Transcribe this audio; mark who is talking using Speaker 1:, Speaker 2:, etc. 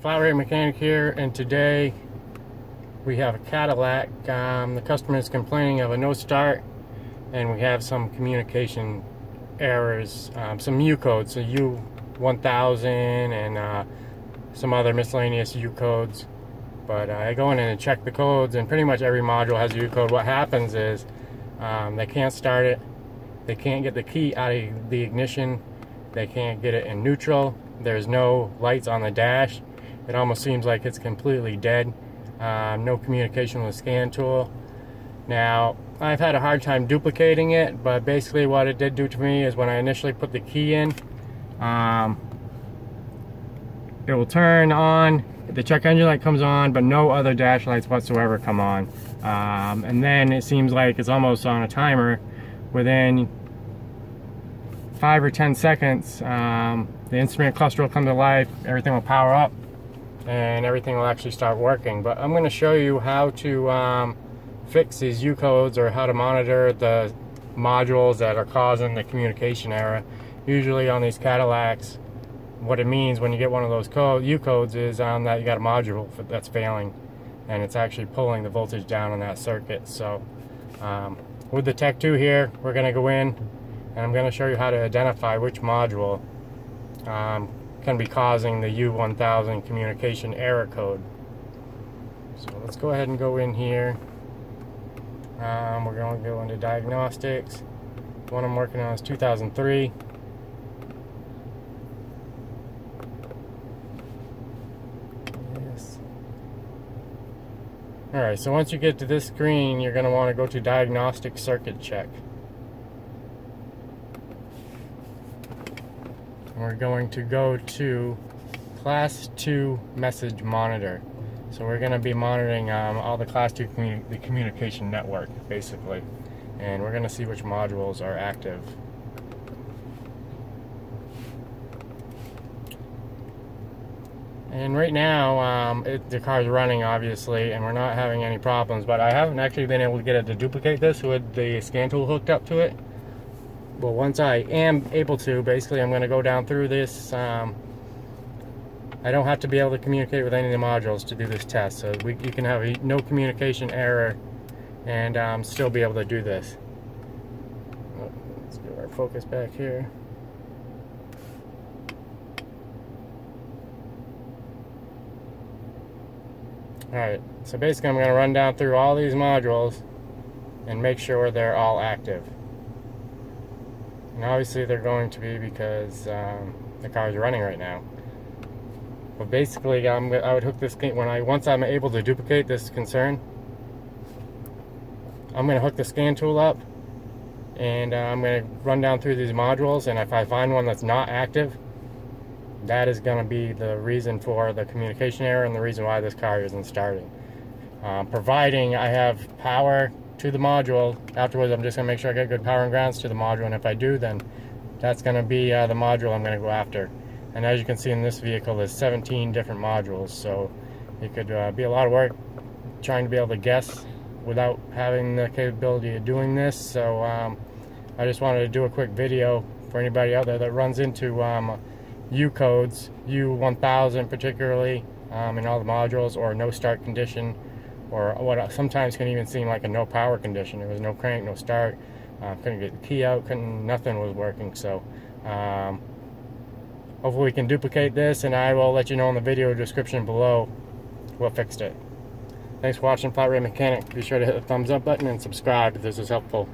Speaker 1: Flat rate mechanic here and today we have a Cadillac. Um, the customer is complaining of a no start and we have some communication errors, um, some U codes, so U1000 and uh, some other miscellaneous U codes. But uh, I go in and check the codes and pretty much every module has a U code. What happens is um, they can't start it, they can't get the key out of the ignition, they can't get it in neutral, there's no lights on the dash it almost seems like it's completely dead. Um, no communication with the scan tool. Now, I've had a hard time duplicating it, but basically what it did do to me is when I initially put the key in, um, it will turn on, the check engine light comes on, but no other dash lights whatsoever come on. Um, and then it seems like it's almost on a timer. Within five or 10 seconds, um, the instrument cluster will come to life, everything will power up, and everything will actually start working. But I'm going to show you how to um, fix these U codes or how to monitor the modules that are causing the communication error. Usually on these Cadillacs, what it means when you get one of those code, U codes is um, that you got a module that's failing and it's actually pulling the voltage down on that circuit. So um, with the Tech 2 here, we're going to go in and I'm going to show you how to identify which module um, can be causing the U1000 communication error code. So let's go ahead and go in here. Um, we're going to go into diagnostics. The one I'm working on is 2003. Yes. Alright, so once you get to this screen, you're going to want to go to diagnostic circuit check. We're going to go to class 2 message monitor. So we're going to be monitoring um, all the class 2 communi the communication network basically and we're going to see which modules are active. And right now, um, it, the running obviously, and we're not having any problems, but I haven't actually been able to get it to duplicate this with the scan tool hooked up to it well, once I am able to, basically I'm going to go down through this. Um, I don't have to be able to communicate with any of the modules to do this test. So we, you can have a, no communication error and um, still be able to do this. Let's get our focus back here. Alright, so basically I'm going to run down through all these modules and make sure they're all active. And obviously they're going to be because um, the car is running right now. But basically, I'm, I would hook this when I once I'm able to duplicate this concern. I'm going to hook the scan tool up, and uh, I'm going to run down through these modules. And if I find one that's not active, that is going to be the reason for the communication error and the reason why this car isn't starting. Um, providing I have power to the module. Afterwards, I'm just going to make sure I get good power and grounds to the module, and if I do, then that's going to be uh, the module I'm going to go after. And as you can see in this vehicle, there's 17 different modules, so it could uh, be a lot of work trying to be able to guess without having the capability of doing this. So um, I just wanted to do a quick video for anybody out there that runs into um, U codes, U1000 particularly, um, in all the modules, or no start condition or what sometimes can even seem like a no power condition. There was no crank, no start, uh, couldn't get the key out, couldn't, nothing was working. So um, hopefully we can duplicate this and I will let you know in the video description below what fixed it. Thanks for watching Flat Rate Mechanic. Be sure to hit the thumbs up button and subscribe if this is helpful.